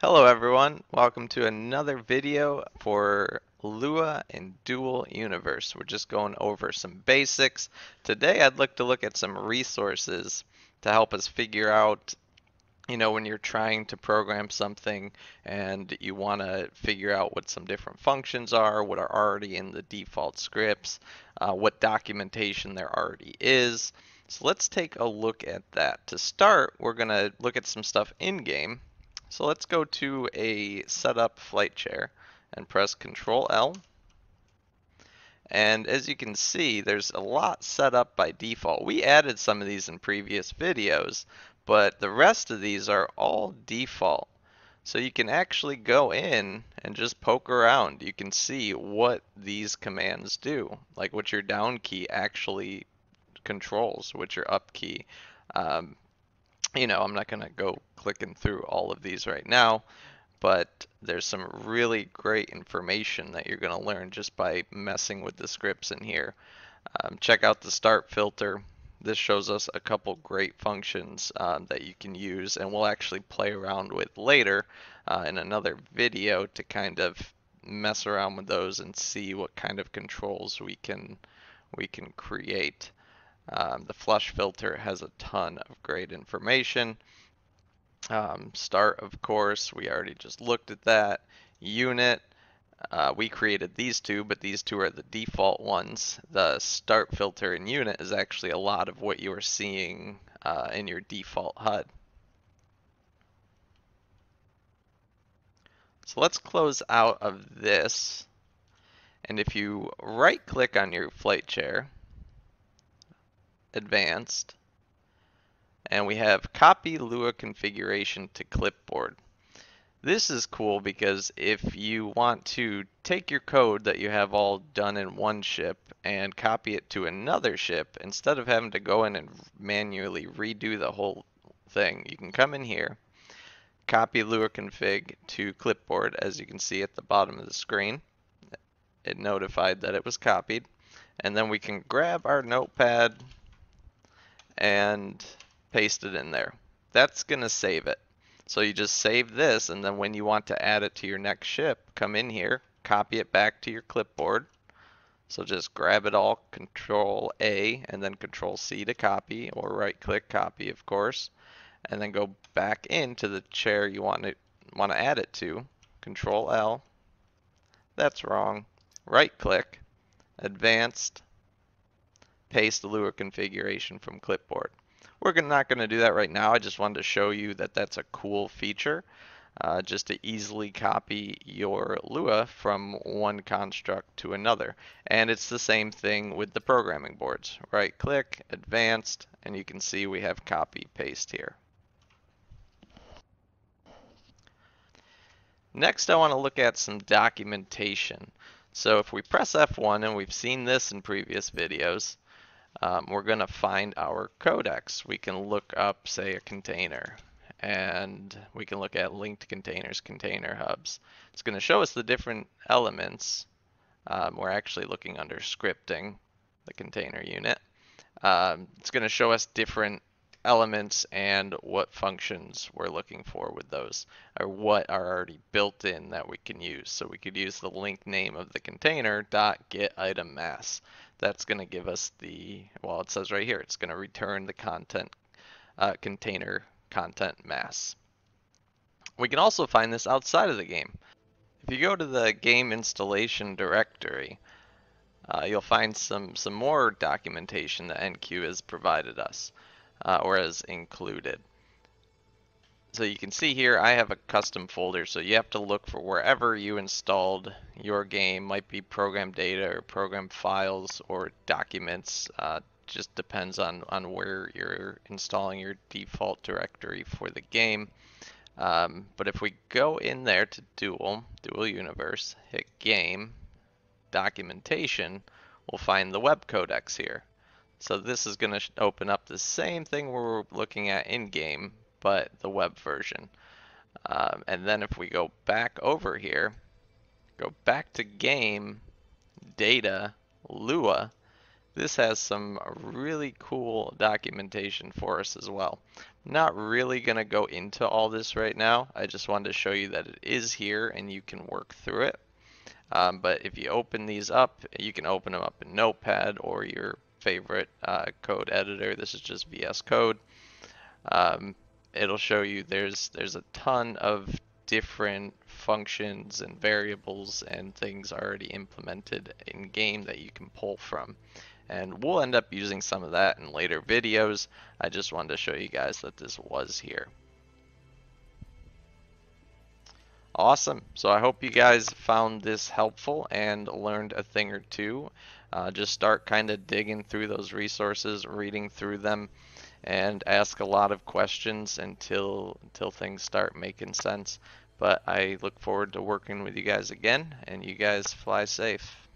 Hello everyone, welcome to another video for Lua and Dual Universe. We're just going over some basics. Today I'd like to look at some resources to help us figure out, you know, when you're trying to program something and you want to figure out what some different functions are, what are already in the default scripts, uh, what documentation there already is. So let's take a look at that. To start, we're going to look at some stuff in-game so let's go to a setup flight chair and press Control L. And as you can see, there's a lot set up by default. We added some of these in previous videos, but the rest of these are all default. So you can actually go in and just poke around. You can see what these commands do, like what your down key actually controls, what your up key. Um, you know, I'm not going to go clicking through all of these right now, but there's some really great information that you're going to learn just by messing with the scripts in here. Um, check out the start filter. This shows us a couple great functions um, that you can use and we'll actually play around with later uh, in another video to kind of mess around with those and see what kind of controls we can we can create. Um, the flush filter has a ton of great information. Um, start, of course, we already just looked at that. Unit, uh, we created these two, but these two are the default ones. The start filter and unit is actually a lot of what you are seeing uh, in your default HUD. So let's close out of this. And if you right click on your flight chair, advanced. And we have copy Lua configuration to clipboard. This is cool because if you want to take your code that you have all done in one ship and copy it to another ship, instead of having to go in and manually redo the whole thing, you can come in here, copy Lua config to clipboard as you can see at the bottom of the screen. It notified that it was copied. And then we can grab our notepad, and paste it in there. That's going to save it. So you just save this and then when you want to add it to your next ship, come in here, copy it back to your clipboard. So just grab it all, control A and then control C to copy or right click copy of course. And then go back into the chair you want to want to add it to. Control L. That's wrong. Right click, advanced, paste the Lua configuration from clipboard. We're not going to do that right now. I just wanted to show you that that's a cool feature. Uh, just to easily copy your Lua from one construct to another. And it's the same thing with the programming boards. Right click, advanced, and you can see we have copy paste here. Next I want to look at some documentation. So if we press F1 and we've seen this in previous videos, um, we're going to find our codex. We can look up, say, a container, and we can look at linked containers, container hubs. It's going to show us the different elements. Um, we're actually looking under scripting, the container unit. Um, it's going to show us different elements and what functions we're looking for with those, or what are already built in that we can use. So we could use the link name of the container dot get item mass that's going to give us the, well, it says right here, it's going to return the content uh, container content mass. We can also find this outside of the game. If you go to the game installation directory, uh, you'll find some, some more documentation that NQ has provided us, uh, or as included. So you can see here I have a custom folder so you have to look for wherever you installed your game. Might be program data or program files or documents uh, just depends on on where you're installing your default directory for the game. Um, but if we go in there to dual dual universe hit game documentation we'll find the web codex here so this is going to open up the same thing we're looking at in game but the web version. Um, and then if we go back over here, go back to game, data, Lua, this has some really cool documentation for us as well. not really going to go into all this right now. I just wanted to show you that it is here and you can work through it. Um, but if you open these up, you can open them up in Notepad or your favorite uh, code editor. This is just VS Code. Um, it'll show you there's there's a ton of different functions and variables and things already implemented in game that you can pull from. And we'll end up using some of that in later videos. I just wanted to show you guys that this was here. Awesome. So I hope you guys found this helpful and learned a thing or two. Uh, just start kind of digging through those resources, reading through them, and ask a lot of questions until until things start making sense. But I look forward to working with you guys again, and you guys fly safe.